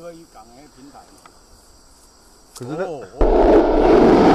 可以港的平台。可是呢哦